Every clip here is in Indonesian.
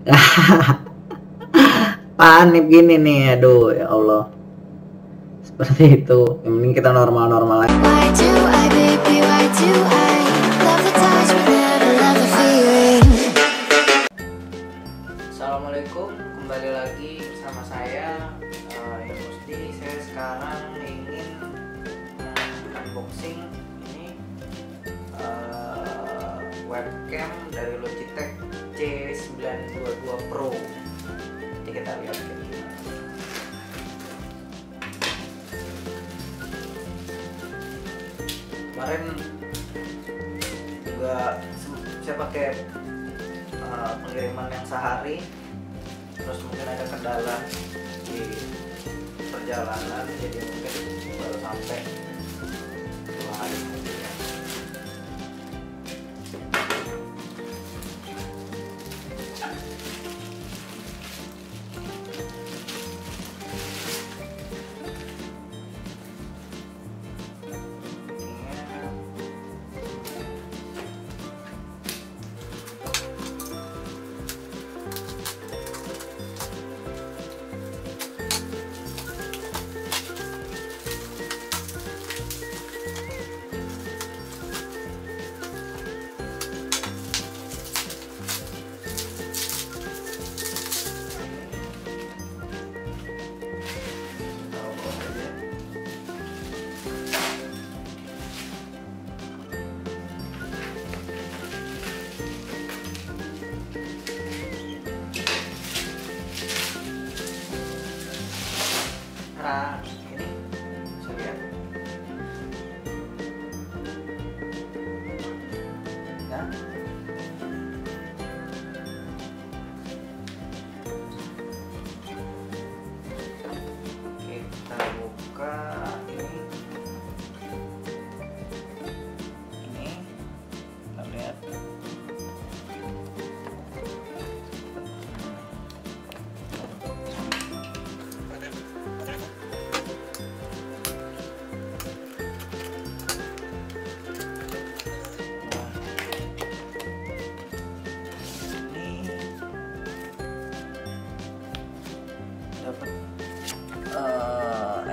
panik gini nih aduh ya Allah. Seperti itu yang penting kita normal-normal aja. Why do I, baby, why do I love the touch but never love the feeling? Assalamualaikum, kembali lagi bersama saya uh, yang mesti saya sekarang ingin unboxing ini uh, webcam dari Logitech C922 Pro. Nanti kita lihat gimana. Kemarin juga saya pakai uh, pengiriman yang sehari terus mungkin ada kendala di perjalanan jadi mungkin baru sampai dua hari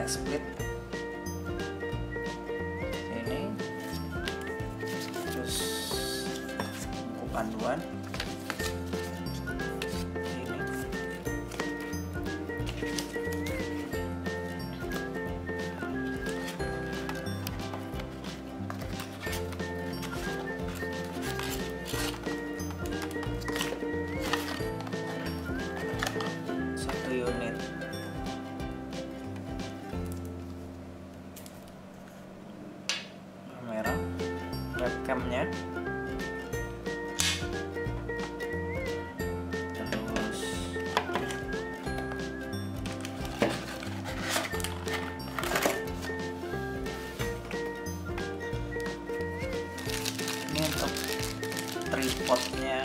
XSplit ini. Terus buku panduan ini untuk tripodnya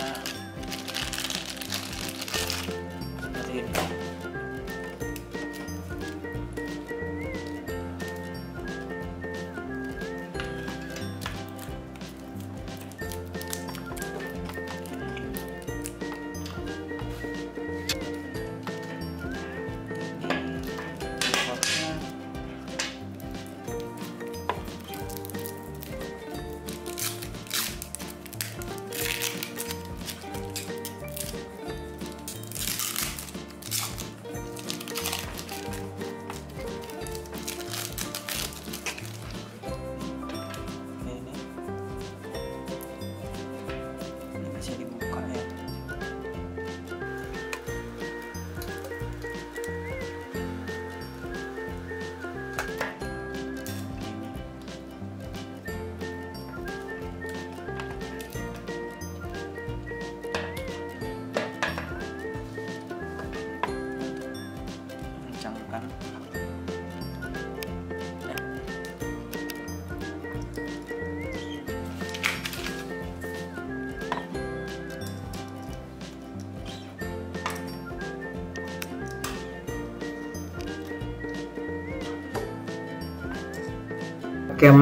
cam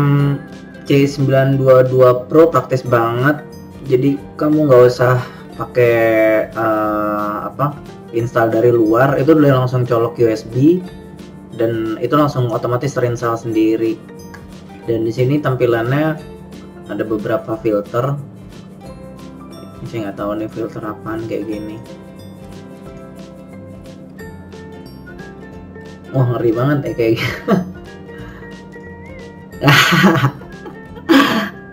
C922 Pro praktis banget. Jadi kamu nggak usah pakai eh, apa install dari luar. Itu udah langsung colok USB dan itu langsung otomatis terinstall sendiri. Dan di sini tampilannya ada beberapa filter. Saya nggak tahu nih filter apaan kayak gini. Wah ngeri banget ya kayak gini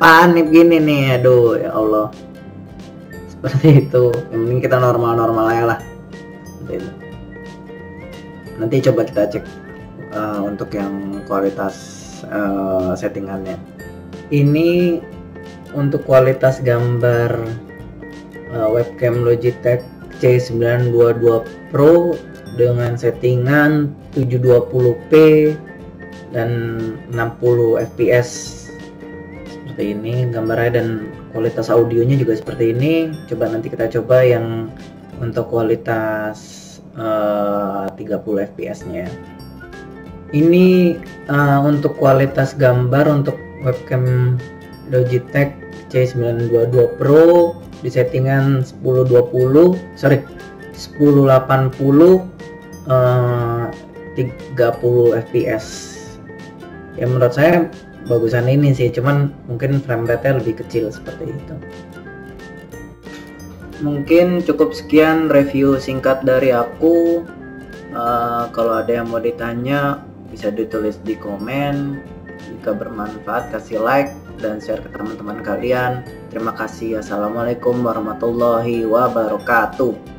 panik gini nih aduh ya Allah. Seperti itu. Yang penting kita normal-normal aja lah. Nanti coba kita cek uh, untuk yang kualitas uh, settingannya. Ini untuk kualitas gambar uh, webcam Logitech C922 Pro dengan settingan 720p dan 60 fps seperti ini gambarnya dan kualitas audionya juga seperti ini. Coba nanti kita coba yang untuk kualitas uh, 30 fps nya ini uh, untuk kualitas gambar untuk webcam Logitech C922 Pro di settingan 1020 sorry 1080 uh, 30 fps ya menurut saya bagusan ini sih cuman mungkin frame rate-nya lebih kecil seperti itu. Mungkin cukup sekian review singkat dari aku. Uh, kalau ada yang mau ditanya bisa ditulis di komen. Jika bermanfaat kasih like dan share ke teman-teman kalian. Terima kasih. Assalamualaikum warahmatullahi wabarakatuh